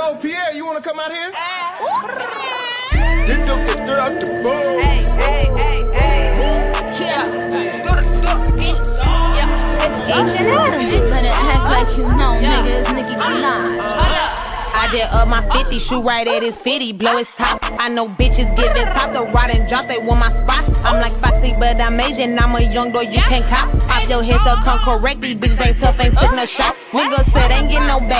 Yo, Pierre, you wanna come out here? This don't get out the bowl. Hey, hey, hey, hey. Yeah. The, do It's each and every. Better act like you know, nigga. It's Nicki Minaj. I just up my 50, shoot right at his 50, blow his top. I know bitches giving top, the rod and drop, they want my spot. I'm like Foxy, but I'm Asian, I'm a young boy, you can't cop. Pop your head, so come correct, these bitches ain't tough, ain't took no shot. Nigga said ain't get no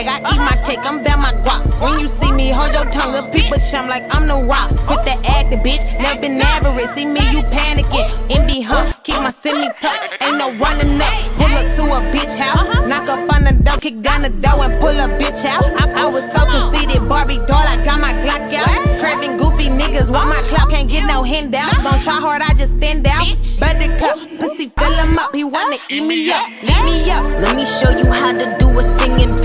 bag, I eat my cake, I'm down my guap. When you see me, hold your tongue, little people chum like I'm the rock. Quit that acting, bitch, never been average, see me, you panicking. MB huh, keep my semi tucked, ain't no running up. Pull up to a bitch house, knock up on the door, kick down the door and pull a bitch out. I, I was so conceited, Barbie doll, I got my Glock out. Craving goofy niggas, want my clout, can't get no handouts. Don't try hard, I just stand out. Buttercup, pussy fill him up, he wanna eat me up, lick me up. Let me show you how to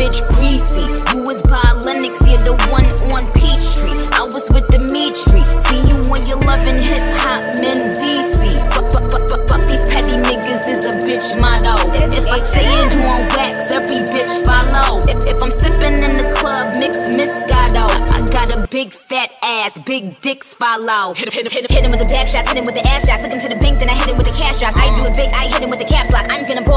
bitch greasy. You was by Lenox, you're the one on Peachtree. I was with Dimitri. See you when you're loving hip hop, men DC. Fuck, fuck, fuck, fuck, fuck these petty niggas is a bitch motto. If, I stay in on wax, every bitch follow. If, if I'm sipping in the club, mix Moscato. I got a big fat ass, big dicks follow. Hit him, hit him, hit him, with the back shots, hit him with the ass shots. Took him to the bank, then I hit him with the cash drops. I do it big, I hit him with the caps lock. I'm gonna ball,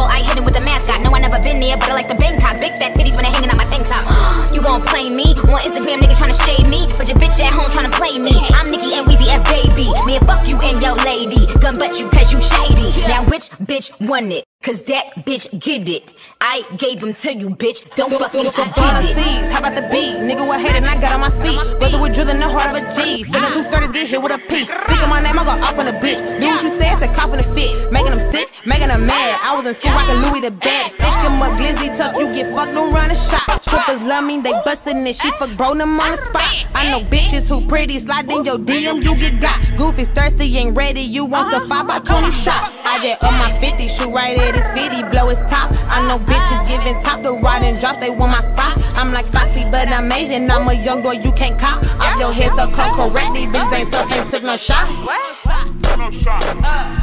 No, I never but I like the Bangkok. Big fat titties when they hanging out my tank top. you gon' play me on Instagram, nigga tryna shade me, but your bitch at home tryna play me. I'm Nicki and Weezy F baby. Me and fuck you and your lady. Gun butt you cause you shady. Now which bitch won it? Cause that bitch get it. I gave them to you, bitch. Don't fuck me, I up on the get it. how about the beat? Nigga, what hated and I got on my feet. Brother with drill in the heart of a G. Feeling two thirties, get hit with a piece. Speaking my name, I go off on a bitch. Do what you said, said cough in the fit. Making them sick, making them mad. I was in school rocking Louis the bag. Stick him up, glizzy tuck. You get fucked, don't run a shot. Strippers love me, they bustin' it. She fuck bro them on the spot. I know bitches who pretty, slide in your DM, you get got. Goofy's thirsty, ain't ready. You want the 5 by 20 shots. I just up my 50, shoot right at his 50, blow his top. I know bitches giving top, the rod and drop, they want my spot. I'm like Foxy, but I'm Asian. I'm a young boy, you can't cop. Off your head, so come correct. These bitches ain't tough, ain't took no shot. What? No shot. Uh,